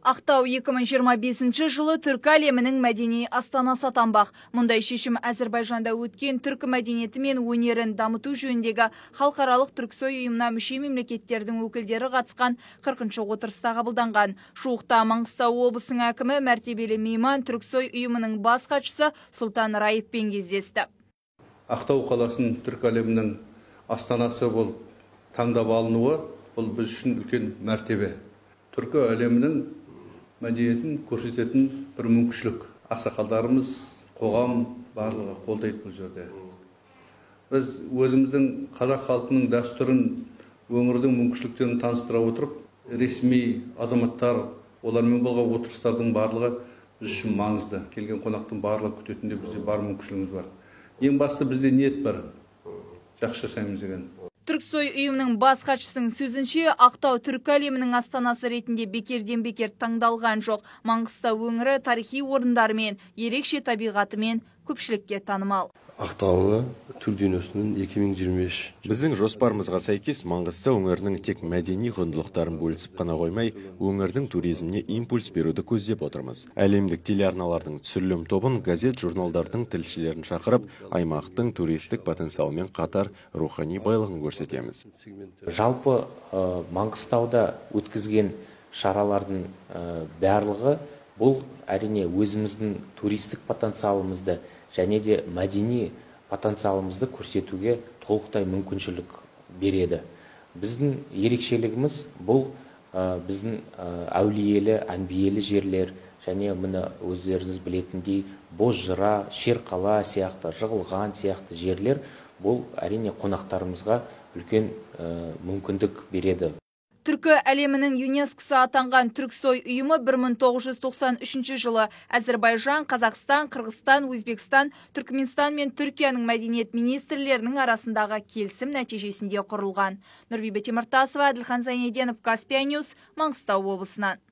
Ақтау 2025 жылы түркі әлемінің мәдени астанасы атанбақ. Мұндай шешім Әзірбайжанда өткен түркі мәдениеті мен өнерін дамыту жөніндегі халықаралық түрксой ұйымына мүше мемлекеттердің өкілдері қатысқан 40-шы отырыста қабылданған. Жуықта Маңғыстау облысының әкімі мәртебелі мейман түрксой ұйымының бас хатшысы Сұлтан Раевпен кездесті. Ақтау қаласын түркі әлемінің астанасы болып таңдап алынуы бұл біз үшін үлкен мәртебе. Түркі әлемінің мәдениетін көрсететін бір мүмкіншілік. Ақсақалдарымыз қоғам барлығы қолдайды бұл жерде. Біз өзіміздің қазақ халқының дәстүрін өңірдің мүмкіншіліктерін таныстыра отырып ресми азаматтар олармен болған отырыстардың барлығы біз үшін маңызды. Келген қонақтың барлығы күтетінде бізде бар мүмкіншілігіміз бар. Ең басты бізде ниет бар. Жақсы жасаймыз деген. Түрксой ұйымының бас хатшысының сөзінше ақтау түркі әлемінің астанасы ретінде бекерден бекер таңдалған жоқ. Маңғыстау өңірі тарихи орындарымен ерекше табиғатымен көпшілікке танымал. Ақтауыңа түрк дүниесінің 2025 біздің жоспарымызға сәйкес маңғыстау өңірінің тек мәдени құндылықтарын бөлісіп қана қоймай өңірдің туризміне импульс беруді көздеп отырмыз. Әлемдік телеарналардың түсірілім тобын газет журналдардың тілшілерін шақырып аймақтың туристік потенциалымен қатар рухани байлығын көрсетеміз. Жалпы маңғыстауда өткізген шаралардың барлығы бұл әрине өзіміздің туристік потенциалымызды және де мәдени потенциалымызды көрсетуге толықтай мүмкіншілік береді. Біздің ерекшелігіміз бұл біздің әулиелі әнбиелі жерлер және міне өздеріңіз білетіндей бозжыра шерқала сияқты жығылған сияқты жерлер бұл әрине қонақтарымызға үлкен мүмкіндік береді. Түркі әлемінің юнескосы атанған түрксой ұйымы 1993 жылы әзірбайжан қазақстан қырғызстан өзбекстан түркменстан мен түркияның мәдениет министрлерінің арасындағы келісім нәтижесінде құрылған. Нұрбибі теміртасова әділхан зайнеденов каспия ньюс маңғыстау облысынан.